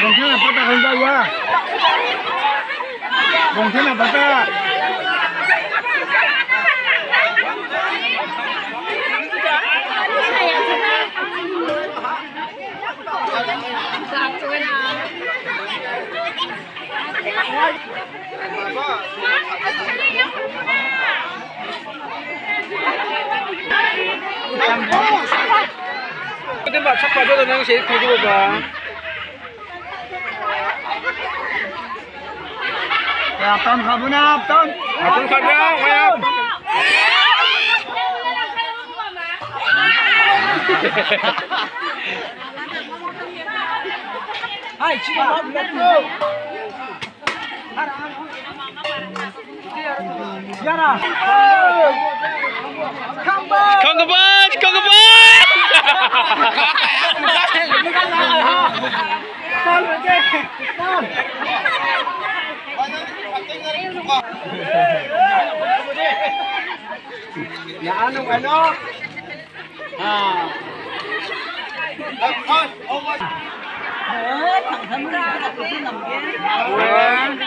Funciona, papá. Funciona, papá. 快点把吃快餐的那个鞋脱掉吧。哎呀，当他们呢？当，他们，我。哎，去吧，不要。Chứ. Con. Ya anu ano? Ah. Thôi, over. Là nằm. Ủa, thằng thằng ơi. Cái nhà nó mía.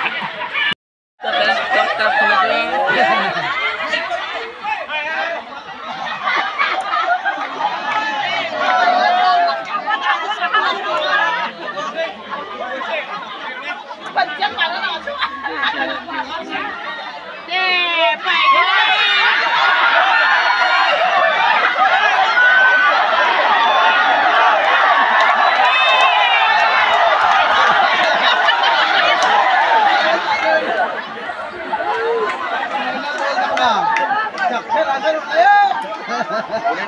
아,